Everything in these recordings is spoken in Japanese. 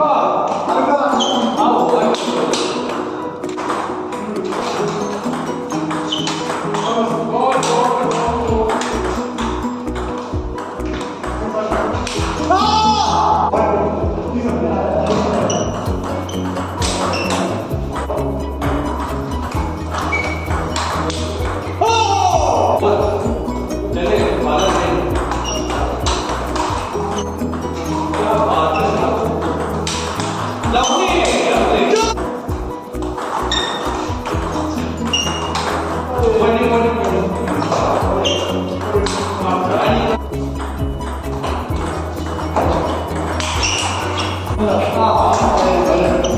这阿了啊！可以可以。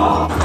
Oh!